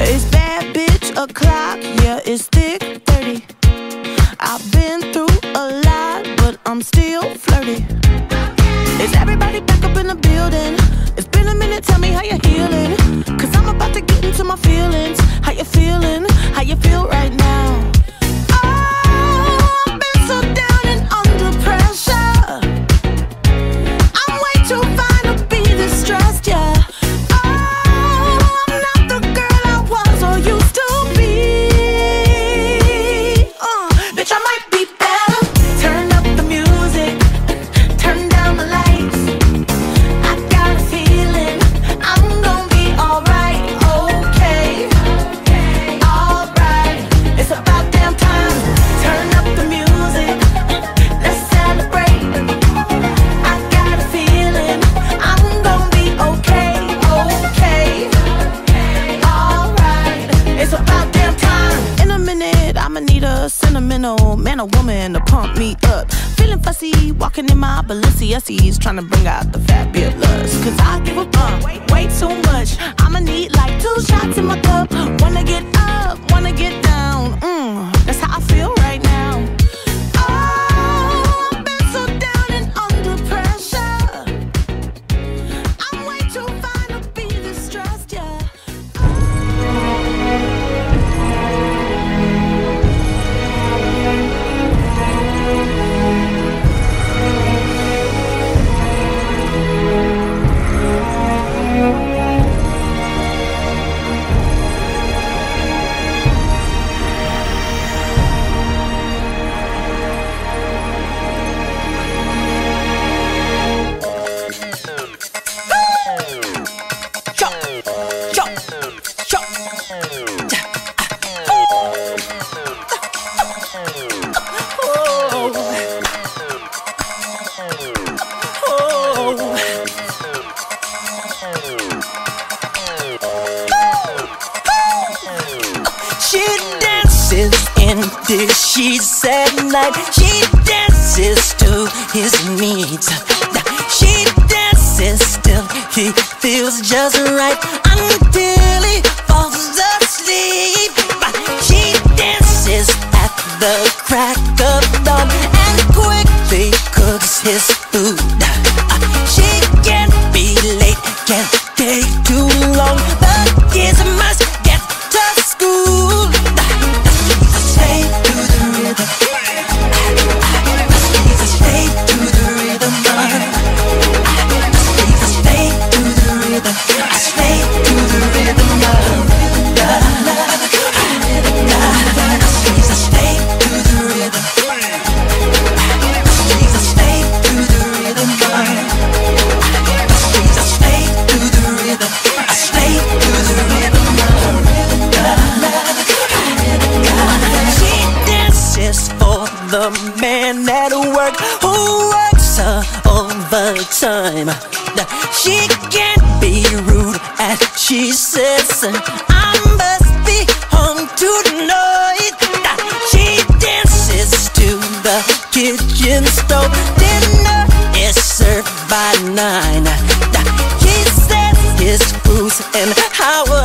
It's bad bitch o'clock, yeah, it's thick 30. I've been through a lot, but I'm still flirty. Is everybody back up in the building? It's been a minute, tell me how you're healing. Man or woman to pump me up. Feeling fussy, walking in my Balenciagas, trying to bring out the fabulous. Cause I give a fuck way too much. I'ma need like two shots in my cup. Wanna get up, wanna get down. In the sheets at night. She dances to his needs. She dances till he feels just right until he falls asleep. She dances at the crack of dawn and quickly cooks his food. work, who works uh, overtime. She can't be rude as she says, I must be home tonight. She dances to the kitchen stove, dinner is served by nine. He says his booze and how.